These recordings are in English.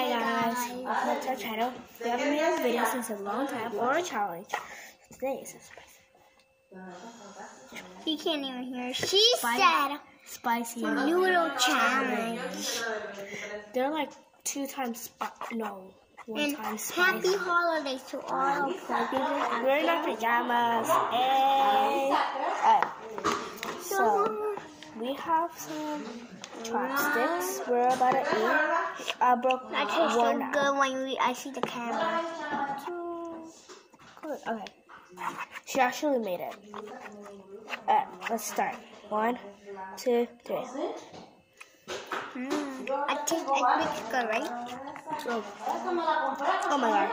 Hi guys, welcome to our channel. We haven't made a video since a long time or a challenge. Today is a spicy. You can't even hear. She Spicy. said Spicy noodle challenge. They're like two times spi- no, one And time happy holidays to all poor people. We're in our pajamas. Hey. Uh, Alright. So we have some chopsticks. We're about to eat. I broke That tastes so one. good when we, I see the camera. Good. Okay. She actually made it. Alright, let's start. One, two, three. Mm. I taste, think it's good, right? So, oh my god.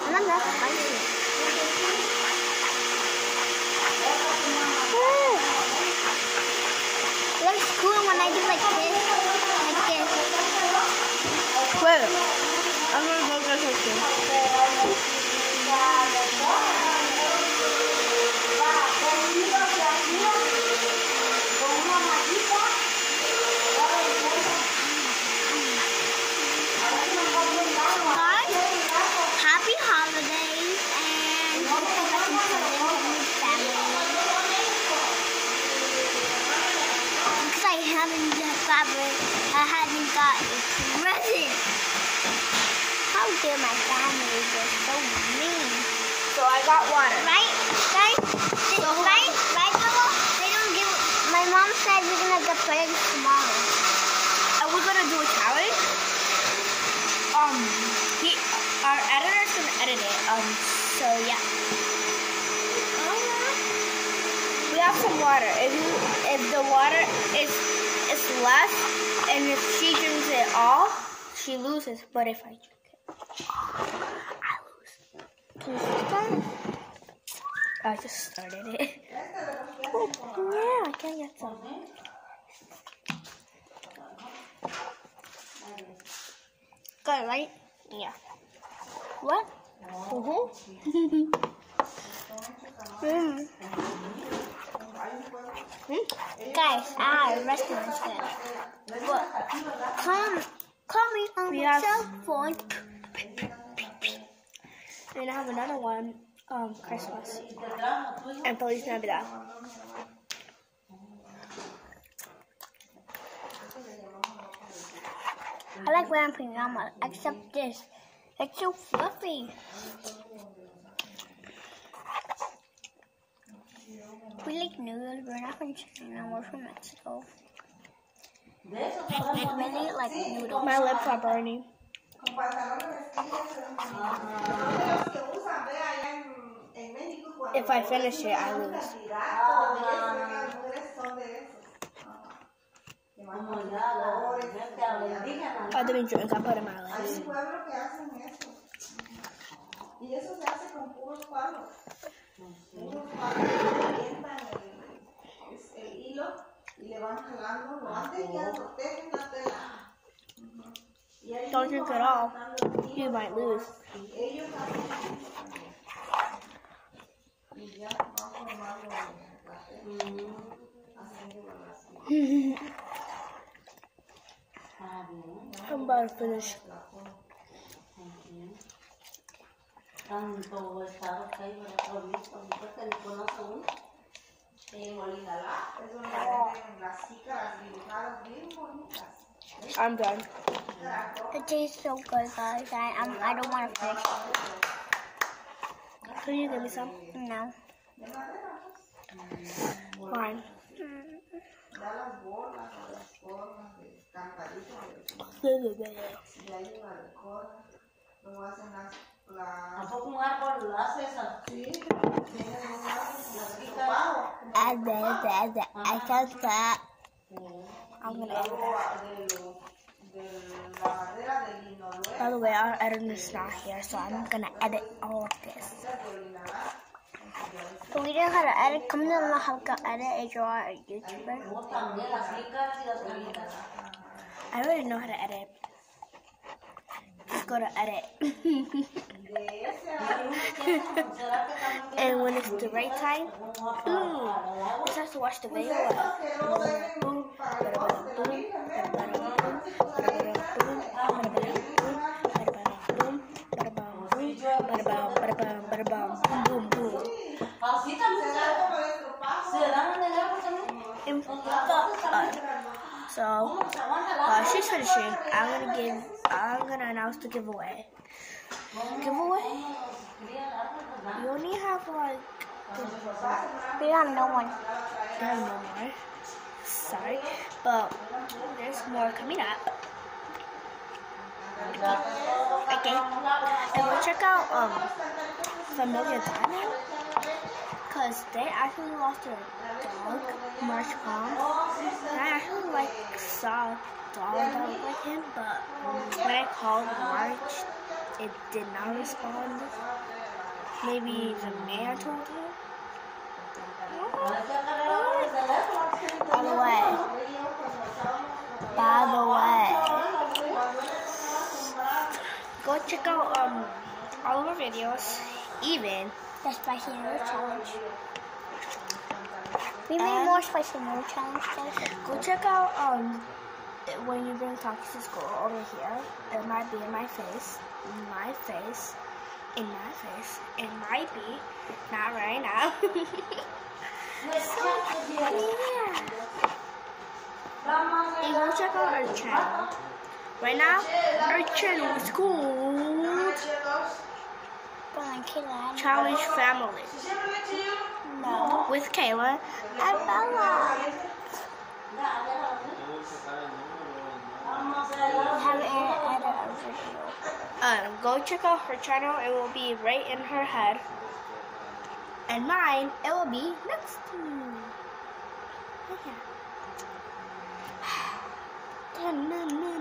And I'm not spicy. Looks cool when I do like this, like this. Wait. I'm gonna go get something. Happy holidays and hope you have some presents from your family. Because I haven't I haven't got a present. How dare my family be so mean? So I got water. Right, guys? This, right, right, Papa? They don't give. My mom said we're gonna get presents tomorrow. Are we gonna do a challenge? Um, he, our editor's gonna edit it. Um, so yeah. We have some water. If you, if the water is less, and if she drinks it all, she loses. But if I drink it, I lose. Can you start? I just started it. Oh, yeah, I can get some. Good, right? Yeah. What? Mm-hmm. Mm. Guys, our restaurant's good. But come, call me on We my have- cell phone. And I have another one, um, Christmas. And Feliz Navidad. I like wearing pajamas, except this. It's so fluffy. We like noodles. We're not from China. We're from Mexico. We really like noodles. My lips are burning. If I finish it, I lose. Ah, I didn't drink, I put it in my lips. pueblo que hacen eso. Y eso se hace con puros palos. Unos palos hilo y le van jalando, lo hacen ya lo tejen la tela. Y ahí Don't drink it all. You might lose. y ellos hacen. Y ya van formando la tela. I'm about to finish. Tanto estado que hay para visto, que le conoce uno. Ah. En Olinalá es donde venden las jícaras dibujadas bien bonitas. I'm done. It tastes so good, guys. I, I'm, I don't want to finish. Can you give me some? No. Fine. Da las bolas o las formas de cantaditos de, de ah, ahí la decoran. Luego hacen las, ¿A poco un árbol lo haces así? sí, tienen un I bet that I felt that. I'm gonna edit de, lo- de la madera del lináloe By the way, our editor's not here, so I'm gonna edit all of this. de So we don't know how to edit. Come to know how to edit if you are a YouTuber. Como también las ricas y las bonitas. I already know how to edit. Go to edit. De ese álbum, ¿Será que también and when it's the right time, mm, boom. Just have to watch the video. deben uh, Boom, boom, boom, bada, bada, boom, while she's finishing, I'm gonna give. I'm gonna announce the giveaway. Giveaway. You only have like. We have no one. I have no more. Sorry, but there's more coming up. Okay. Okay, and we'll check out um Familiar Diamond because they actually lost their dog March Palm. And I actually like saw a dog that like him, but when I called March, it did not respond. Maybe the man told her. By the way. By the way. Go check out um all of our videos, even The spicy noodle challenge. We made And- more spicy noodle challenge guys. go check out um when you bring talkies to school over here. It might be in my face, in my face, in my face. It might be, not right now. yeah. And go check out our channel. Right now, our channel is called But like Kayla, Challenge Family no. with Kayla and Bella. Have it edit a video. Um, go check out her channel. It will be right in her head. And mine, it will be next to me.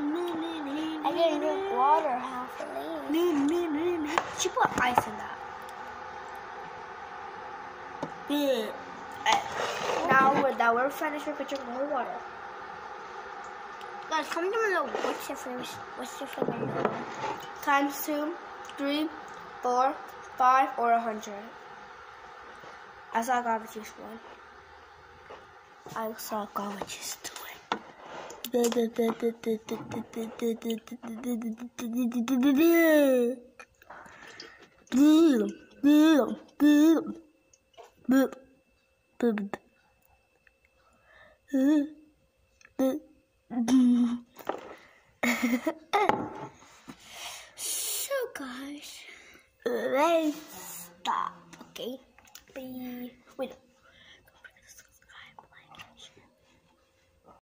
didn't drink water half a leaf. She put ice in that. Yeah. Now we're, that we're finished, we're gonna drink more water. Guys, comment down below what's your favorite, what's your favorite? Times two, three, four, five, or a hundred. I saw garbage juice one. I saw garbage juice So guys, doing.